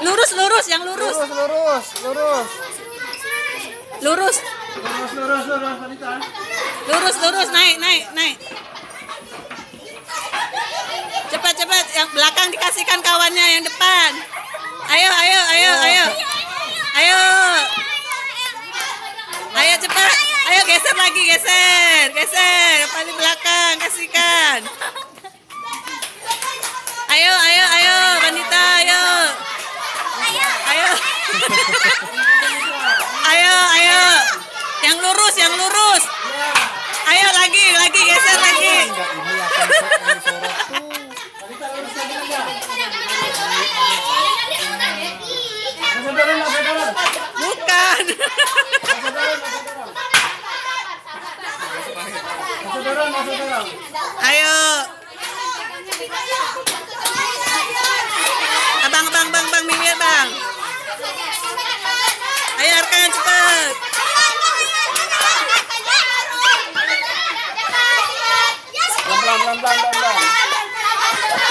Lurus, lurus, yang lurus. Lurus, lurus, lurus. Lurus, Lurus, lurus, lurus, wanita. lurus, lurus, naik, naik, naik. Cepat, cepat. Yang belakang dikasihkan kawannya yang depan. Ayo, ayo, ayo, ayo. Ayo. Ayo cepat. Ayo geser lagi, geser. Geser. Yang paling belakang kasihkan. Ayo, ayo. Yang lurus, yang lurus. Ayo lagi, lagi geser lagi. Enggak, ini Pelan, pelan, pelan, pelan,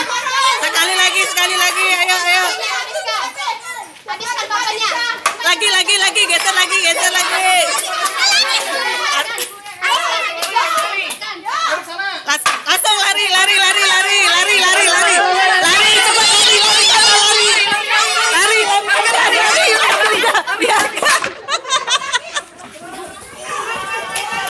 pelan. Sekali lagi, sekali lagi. Ayo, ayo. Lagi, lagi, lagi. Geser lagi, geser lagi.